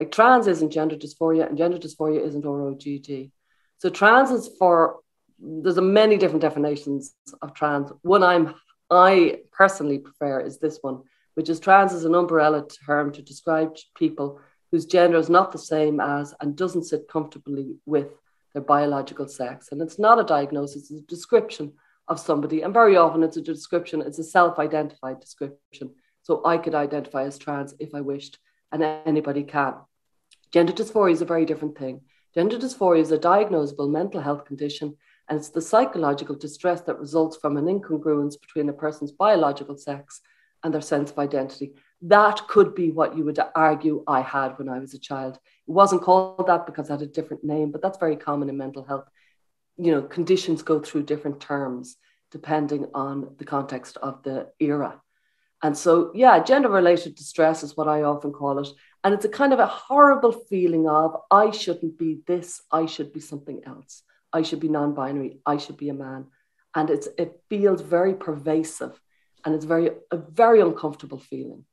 Like trans isn't gender dysphoria, and gender dysphoria isn't ROGD. So trans is for there's a many different definitions of trans. One I'm I personally prefer is this one, which is trans is an umbrella term to describe people whose gender is not the same as and doesn't sit comfortably with their biological sex. And it's not a diagnosis, it's a description of somebody. And very often it's a description, it's a self identified description. So I could identify as trans if I wished, and anybody can. Gender dysphoria is a very different thing. Gender dysphoria is a diagnosable mental health condition, and it's the psychological distress that results from an incongruence between a person's biological sex and their sense of identity. That could be what you would argue I had when I was a child. It wasn't called that because it had a different name, but that's very common in mental health. You know, conditions go through different terms depending on the context of the era. And so, yeah, gender related distress is what I often call it. And it's a kind of a horrible feeling of, I shouldn't be this, I should be something else. I should be non binary, I should be a man. And it's, it feels very pervasive and it's very, a very uncomfortable feeling.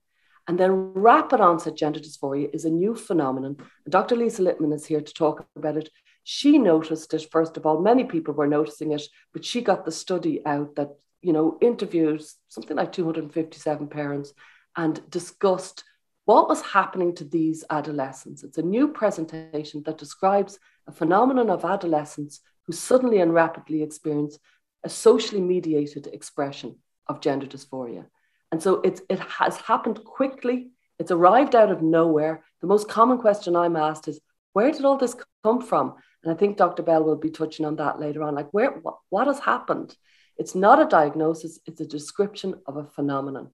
And then rapid onset gender dysphoria is a new phenomenon. Dr. Lisa Littman is here to talk about it. She noticed it, first of all, many people were noticing it, but she got the study out that you know, interviewed something like 257 parents and discussed what was happening to these adolescents. It's a new presentation that describes a phenomenon of adolescents who suddenly and rapidly experience a socially mediated expression of gender dysphoria. And so it's, it has happened quickly. It's arrived out of nowhere. The most common question I'm asked is, where did all this come from? And I think Dr. Bell will be touching on that later on. Like, where, what, what has happened? It's not a diagnosis, it's a description of a phenomenon.